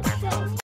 good thing.